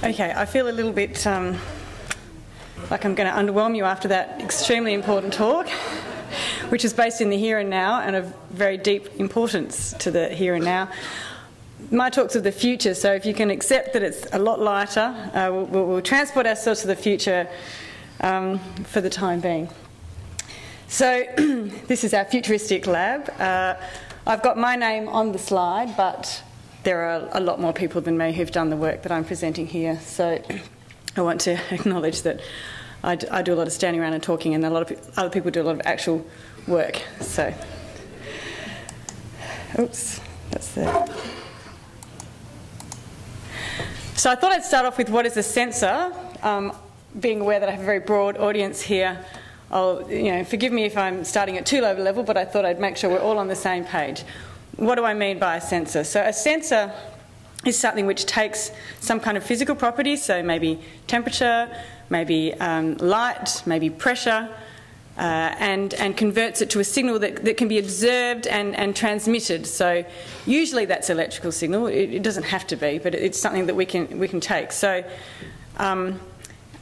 Okay, I feel a little bit um, like I'm going to underwhelm you after that extremely important talk, which is based in the here and now and of very deep importance to the here and now. My talk's of the future, so if you can accept that it's a lot lighter, uh, we'll, we'll, transport ourselves to the future um, for the time being. So, this is our futuristic lab. Uh, I've got my name on the slide, but there are a lot more people than me who've done the work that I'm presenting here. So I want to acknowledge that I do, a lot of standing around and talking, and a lot of other people do a lot of actual work. So, oops, that's the. So I thought I'd start off with what is a sensor. Um, being aware that I have a very broad audience here, I'll, you know, forgive me if I'm starting at too low a level, but I thought I'd make sure we're all on the same page what do I mean by a sensor? So a sensor is something which takes some kind of physical property, so maybe temperature, maybe um, light, maybe pressure, uh, and, and converts it to a signal that, that can be observed and, and transmitted. So usually that's electrical signal. It, it doesn't have to be, but it's something that we can, we can take. So um,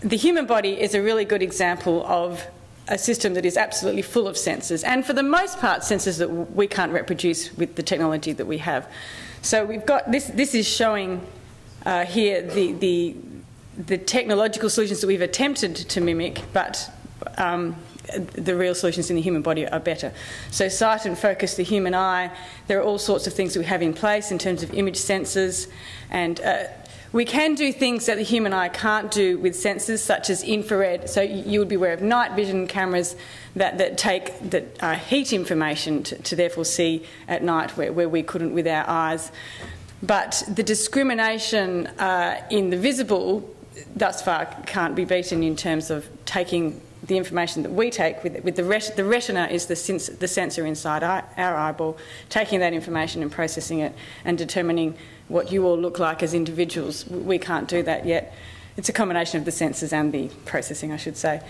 the human body is a really good example of a system that is absolutely full of sensors, and for the most part, sensors that we can't reproduce with the technology that we have. So we've got this. This is showing uh, here the, the the technological solutions that we've attempted to mimic, but um, the real solutions in the human body are better. So, sight and focus, the human eye, there are all sorts of things that we have in place in terms of image sensors and uh, we can do things that the human eye can't do with sensors such as infrared. So you would be aware of night vision cameras that, that take that uh, heat information to, to, therefore see at night where, where we couldn't with our eyes. But the discrimination uh, in the visible thus far can't be beaten in terms of taking the information that we take with, with the, ret- the retina is the, sens- the sensor inside our, our eyeball, taking that information and processing it and determining what you all look like as individuals. We can't do that yet. It's a combination of the senses and the processing, I should say.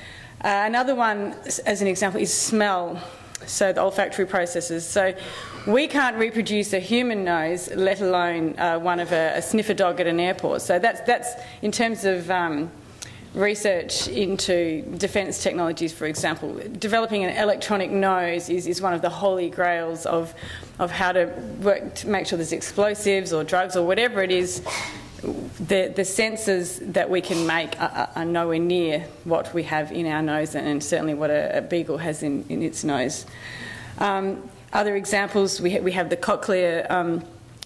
Uh, another one, as an example, is smell. So the olfactory processes. So we can't reproduce a human nose, let alone uh, one of a, a, sniffer dog at an airport. So that's that's in terms of um, research into defence technologies, for example, developing an electronic nose is, is one of the holy grails of, of how to work to make sure there's explosives or drugs or whatever it is. The, the sensors that we can make are, are nowhere near what we have in our nose and certainly what a, a beagle has in, in its nose. Um, other examples, we, ha- we have the cochlear um,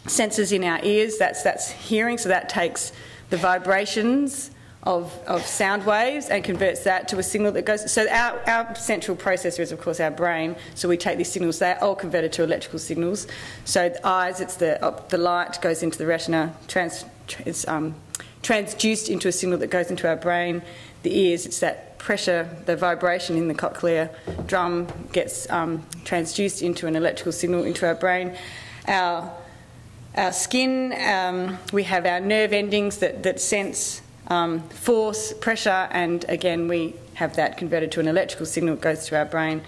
sensors in our ears, that's, that's hearing, so that takes the vibrations of, of sound waves and converts that to a signal that goes. So, our, our central processor is, of course, our brain. So, we take these signals, they're all converted to electrical signals. So, the eyes, it's the, uh, the light goes into the retina, trans, it's um, transduced into a signal that goes into our brain. The ears, it's that pressure, the vibration in the cochlear drum gets um, transduced into an electrical signal into our brain. Our, our skin, um, we have our nerve endings that, that sense um, force, pressure, and again, we have that converted to an electrical signal that goes to our brain.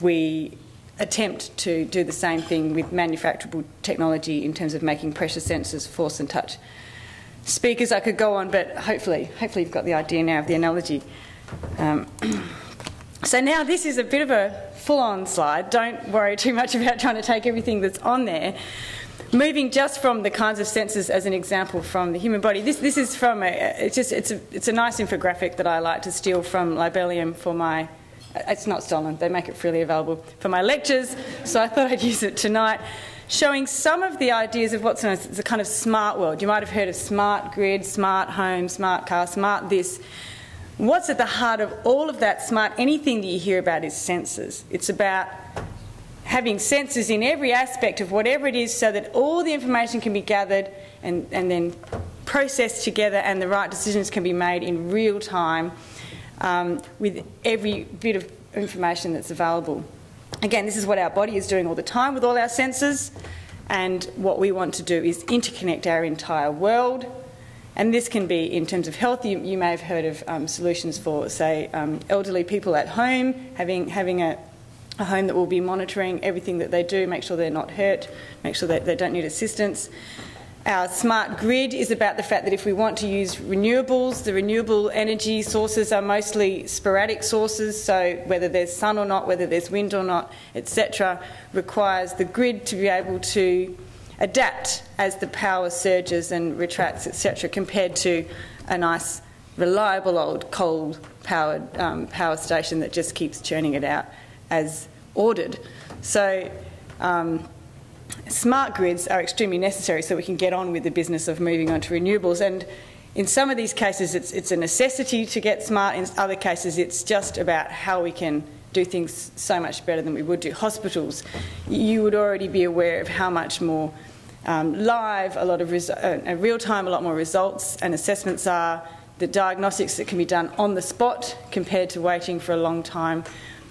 We attempt to do the same thing with manufacturable technology in terms of making pressure sensors, force, and touch. Speakers, I could go on, but hopefully, hopefully, you've got the idea now of the analogy. Um, so now this is a bit of a full-on slide. Don't worry too much about trying to take everything that's on there. Moving just from the kinds of senses as an example from the human body, this, this is from a, it's just, it's a, it's a nice infographic that I like to steal from Libelium for my, it's not stolen, they make it freely available for my lectures, so I thought I'd use it tonight, showing some of the ideas of what's known as the kind of smart world. You might have heard of smart grid, smart home, smart car, smart this. What's at the heart of all of that smart, anything that you hear about is sensors. It's about having sensors in every aspect of whatever it is so that all the information can be gathered and, and then processed together and the right decisions can be made in real time um, with every bit of information that's available. Again, this is what our body is doing all the time with all our senses, and what we want to do is interconnect our entire world. And this can be in terms of health. You, you may have heard of um, solutions for, say, um, elderly people at home having having a a home that will be monitoring everything that they do, make sure they're not hurt, make sure that they don't need assistance. Our smart grid is about the fact that if we want to use renewables, the renewable energy sources are mostly sporadic sources, so whether there's sun or not, whether there's wind or not, etc., requires the grid to be able to adapt as the power surges and retracts, etc., compared to a nice, reliable old coal powered um, power station that just keeps churning it out as ordered. So, um, smart grids are extremely necessary so we can get on with the business of moving on to renewables. And in some of these cases, it's, it's a necessity to get smart. In other cases, it's just about how we can do things so much better than we would do. Hospitals, you would already be aware of how much more um, live, a lot of res- uh, real time, a lot more results and assessments are. The diagnostics that can be done on the spot compared to waiting for a long time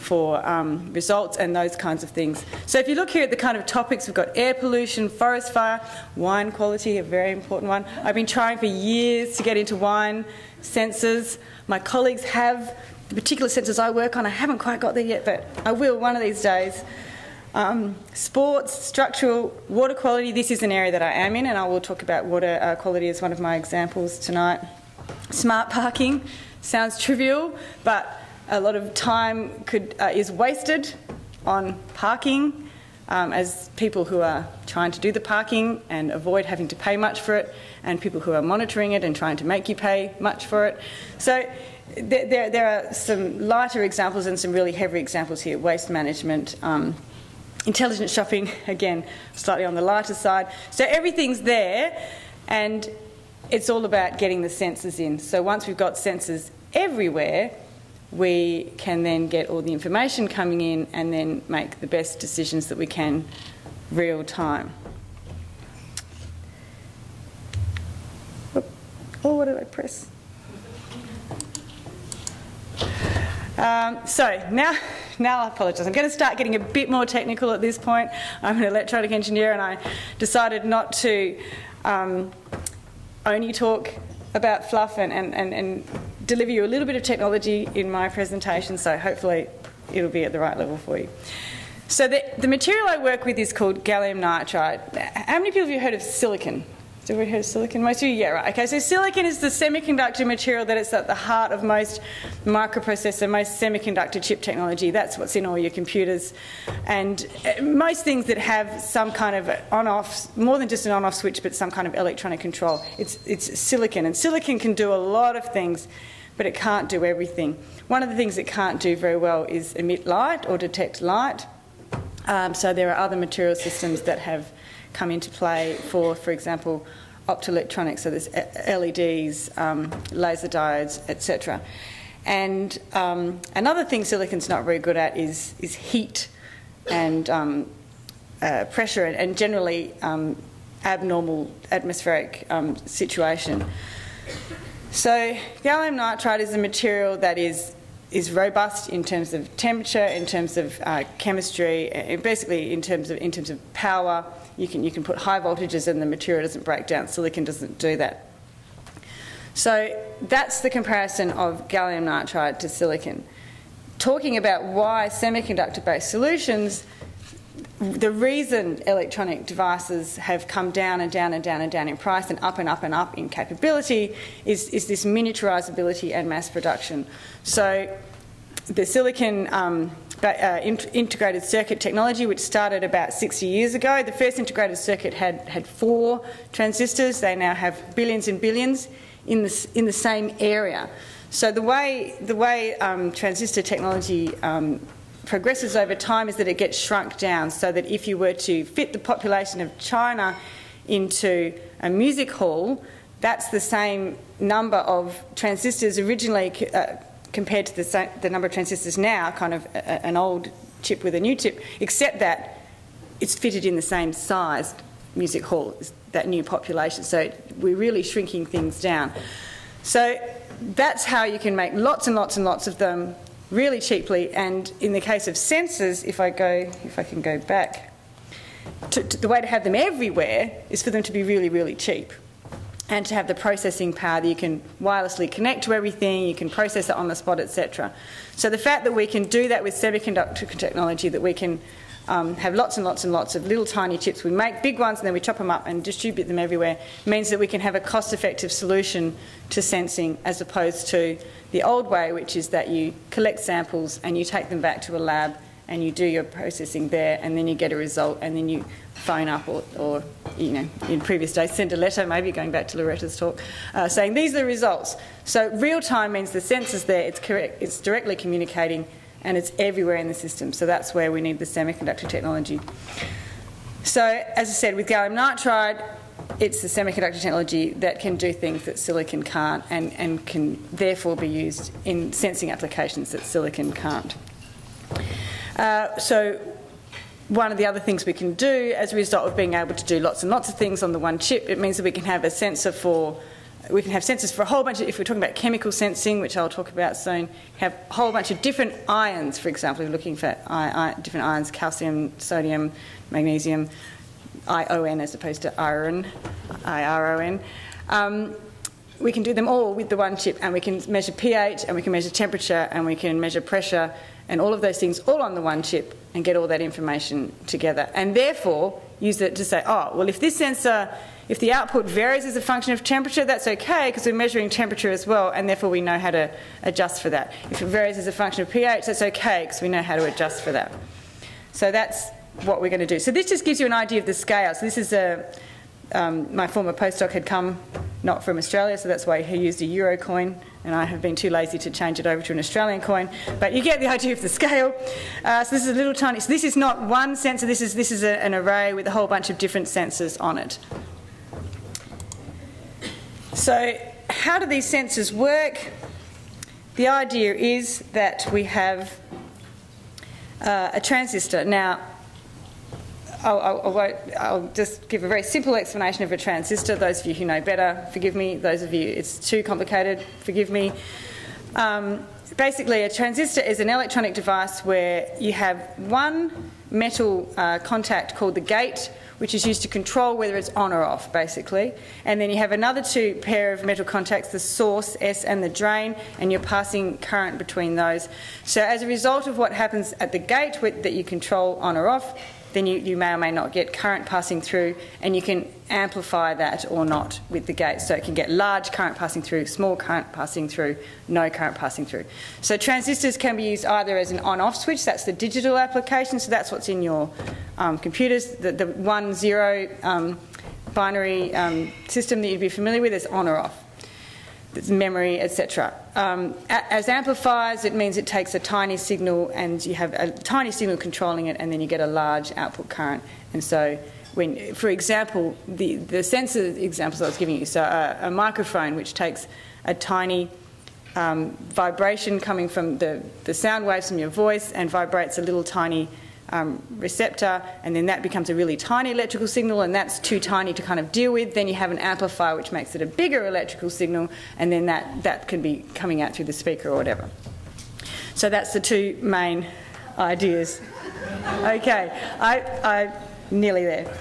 for um, results and those kinds of things. So if you look here at the kind of topics, we've got air pollution, forest fire, wine quality, a very important one. I've been trying for years to get into wine sensors. My colleagues have the particular sensors I work on. I haven't quite got there yet, but I will one of these days. Um, sports, structural, water quality. This is an area that I am in, and I will talk about water uh, quality as one of my examples tonight. Smart parking sounds trivial, but a lot of time could, uh, is wasted on parking um, as people who are trying to do the parking and avoid having to pay much for it, and people who are monitoring it and trying to make you pay much for it. So there, there, there are some lighter examples and some really heavy examples here waste management. Um, intelligent shopping, again, slightly on the lighter side. So everything's there, and it's all about getting the sensors in. So once we've got sensors everywhere, we can then get all the information coming in and then make the best decisions that we can real time. Oh, what did I press? Um, so now, now I apologise. I'm going to start getting a bit more technical at this point. I'm an electronic engineer, and I decided not to um, only talk about fluff and, and, and, and deliver you a little bit of technology in my presentation, so hopefully it'll be at the right level for you. So the, the material I work with is called gallium nitride. How many people have you heard of silicon? Have we heard of silicon? Most of you, yeah, right. Okay, so silicon is the semiconductor material that is at the heart of most microprocessor, most semiconductor chip technology. That's what's in all your computers. And uh, most things that have some kind of on off, more than just an on off switch, but some kind of electronic control, it's, it's silicon. And silicon can do a lot of things, but it can't do everything. One of the things it can't do very well is emit light or detect light. Um, so there are other material systems that have come into play for, for example, optoelectronics, so there's LEDs, um, laser diodes, etc. And um, another thing silicon's not very good at is, is heat and um, uh, pressure and, and generally um, abnormal atmospheric um, situation. So gallium nitride is a material that is is robust in terms of temperature, in terms of uh, chemistry, basically in terms of in terms of power, you can, you can put high voltages and the material doesn't break down. Silicon doesn't do that. So that's the comparison of gallium nitride to silicon. Talking about why semiconductor based solutions, the reason electronic devices have come down and down and down and down in price and up and up and up in capability is, is this miniaturizability and mass production. So the silicon um, uh, integrated circuit technology, which started about 60 years ago. The first integrated circuit had, had four transistors. They now have billions and billions in the, in the same area. So the way, the way um, transistor technology um, progresses over time is that it gets shrunk down so that if you were to fit the population of China into a music hall, that's the same number of transistors originally. Uh, compared to the, the number of transistors now, kind of a, an old chip with a new chip, except that it's fitted in the same size music hall that new population. So we're really shrinking things down. So that's how you can make lots and lots and lots of them really cheaply. And in the case of sensors, if I go, if I can go back, to, to, the way to have them everywhere is for them to be really, really cheap and to have the processing power that you can wirelessly connect to everything, you can process it on the spot, etc. So the fact that we can do that with semiconductor technology, that we can um, have lots and lots and lots of little tiny chips. We make big ones and then we chop them up and distribute them everywhere. It means that we can have a cost effective solution to sensing as opposed to the old way, which is that you collect samples and you take them back to a lab and you do your processing there and then you get a result and then you phone up or, or you know, in previous days send a letter, maybe going back to Loretta's talk, uh, saying these are the results. So real time means the sensor's there, it's, correct, it's directly communicating and it's everywhere in the system. So that's where we need the semiconductor technology. So, as I said, with gallium nitride, it's the semiconductor technology that can do things that silicon can't and, and can therefore be used in sensing applications that silicon can't. Uh, so, one of the other things we can do as a result of being able to do lots and lots of things on the one chip, it means that we can have a sensor for we can have sensors for a whole bunch of, if we're talking about chemical sensing, which I'll talk about soon, have a whole bunch of different ions, for example, if we're looking for different ions, calcium, sodium, magnesium, ION as opposed to iron, IRON. Um, we can do them all with the one chip and we can measure pH and we can measure temperature and we can measure pressure and all of those things all on the one chip and get all that information together. And therefore, use it to say, oh, well, if this sensor if the output varies as a function of temperature, that's okay because we're measuring temperature as well, and therefore we know how to adjust for that. If it varies as a function of pH, that's okay because we know how to adjust for that. So that's what we're going to do. So this just gives you an idea of the scale. So this is a um, my former postdoc had come not from Australia, so that's why he used a euro coin, and I have been too lazy to change it over to an Australian coin. But you get the idea of the scale. Uh, so this is a little tiny. So this is not one sensor. This is this is a, an array with a whole bunch of different sensors on it. So, how do these sensors work? The idea is that we have uh, a transistor. Now, I'll, I'll, I'll, just give a very simple explanation of a transistor. Those of you who know better, forgive me. Those of you it's too complicated, forgive me. Um, basically, a transistor is an electronic device where you have one metal uh, contact called the gate which is used to control whether it's on or off, basically. And then you have another two pair of metal contacts, the source, S, and the drain, and you're passing current between those. So as a result of what happens at the gate that you control on or off, then you, you may or may not get current passing through, and you can amplify that or not with the gate. So it can get large current passing through, small current passing through, no current passing through. So transistors can be used either as an on off switch, that's the digital application, so that's what's in your um, computers. The, the, one zero um, binary um, system that you'd be familiar with is on or off memory, etc. Um, as amplifiers, it means it takes a tiny signal and you have a tiny signal controlling it, and then you get a large output current. And so, when, for example, the, the sensor examples I was giving you, so a, a microphone which takes a tiny um, vibration coming from the, the sound waves from your voice and vibrates a little tiny um, receptor, and then that becomes a really tiny electrical signal, and that's too tiny to kind of deal with. Then you have an amplifier, which makes it a bigger electrical signal, and then that, that can be coming out through the speaker or whatever. So that's the two main ideas. Okay, I, I'm nearly there.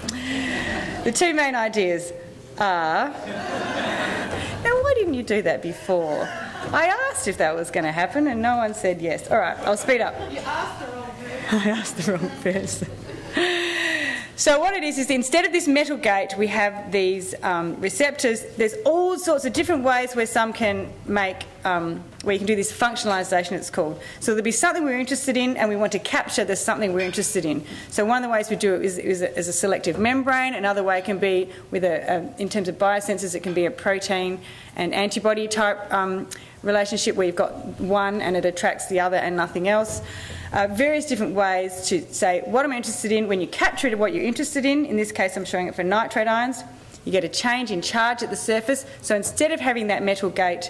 The two main ideas are. Now, why didn't you do that before? I asked if that was going to happen, and no one said yes. All right, I'll speed up. You asked the I asked the wrong person. So what it is is instead of this metal gate, we have these um, receptors. There's all sorts of different ways where some can make, um, where you can do this functionalisation. It's called. So there'll be something we're interested in, and we want to capture the something we're interested in. So one of the ways we do it is, is, a, is a, selective membrane. Another way can be with a, a, in terms of biosensors, it can be a protein and antibody type um, relationship where you've got one and it attracts the other and nothing else uh, various different ways to say what I'm interested in. When you capture it, what you're interested in, in this case I'm showing it for nitrate ions, you get a change in charge at the surface. So instead of having that metal gate,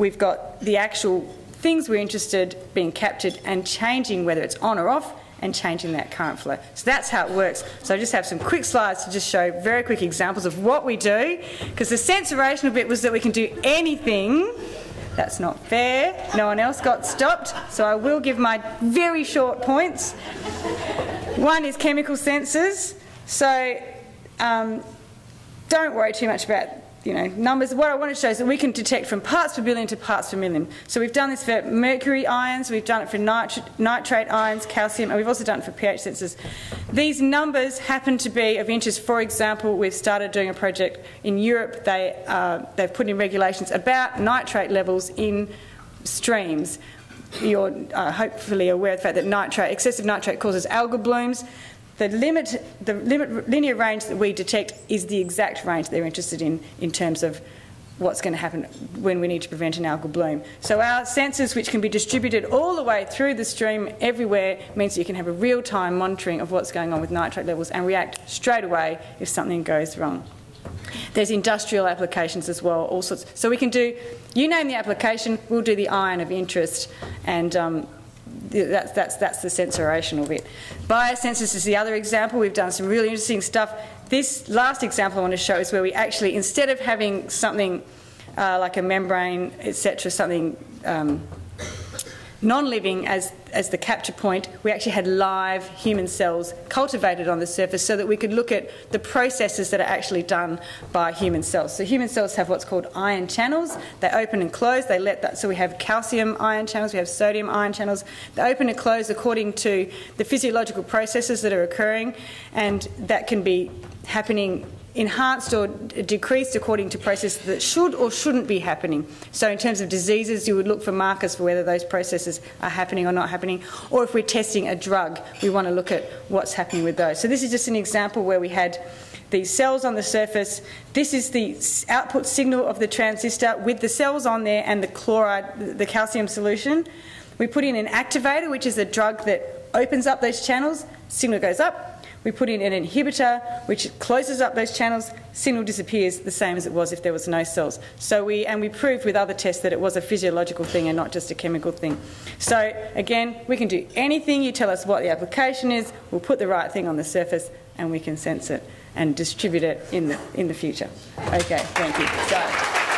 we've got the actual things we're interested being captured and changing whether it's on or off and changing that current flow. So that's how it works. So I just have some quick slides to just show very quick examples of what we do because the sensorizational bit was that we can do anything that's not fair. No one else got stopped, so I will give my very short points. One is chemical sensors. So um, don't worry too much about you know, numbers. What I want to show is that we can detect from parts per billion to parts per million. So we've done this for mercury ions, we've done it for nitri nitrate ions, calcium, and we've also done it for pH sensors. These numbers happen to be of interest. For example, we've started doing a project in Europe. They, uh, they've put in regulations about nitrate levels in streams. You're uh, hopefully aware of the fact that nitrate, excessive nitrate causes algal blooms. The limit, the limit linear range that we detect is the exact range they're interested in in terms of what's going to happen when we need to prevent an algal bloom. So our sensors, which can be distributed all the way through the stream everywhere, means that you can have a real-time monitoring of what's going on with nitrate levels and react straight away if something goes wrong. There's industrial applications as well, all sorts. So we can do, you name the application, we'll do the ion of interest, and um, that's, that's, that's the sensorational bit. Biosensors is the other example. We've done some really interesting stuff. This last example I want to show is where we actually, instead of having something uh, like a membrane, etc., something um, non-living as, as the capture point, we actually had live human cells cultivated on the surface so that we could look at the processes that are actually done by human cells. So human cells have what's called ion channels. They open and close. They let that. So we have calcium ion channels. We have sodium ion channels. They open and close according to the physiological processes that are occurring, and that can be happening enhanced or decreased according to processes that should or shouldn't be happening. So, in terms of diseases, you would look for markers for whether those processes are happening or not happening. Or if we're testing a drug, we want to look at what's happening with those. So, this is just an example where we had these cells on the surface. This is the output signal of the transistor with the cells on there and the chloride, the calcium solution. We put in an activator, which is a drug that opens up those channels, signal goes up, we put in an inhibitor which closes up those channels, signal disappears the same as it was if there was no cells. So we and we proved with other tests that it was a physiological thing and not just a chemical thing. So again, we can do anything you tell us what the application is, we'll put the right thing on the surface and we can sense it and distribute it in the in the future. Okay, thank you. So,